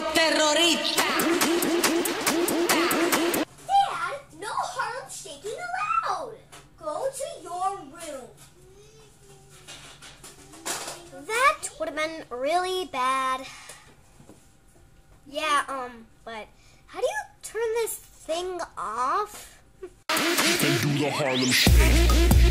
los terroristas. Dad, no Harlem shaking allowed. Go to your room. That would have been really bad. Yeah, um, but how do you turn this thing off? You can do the Harlem Shake.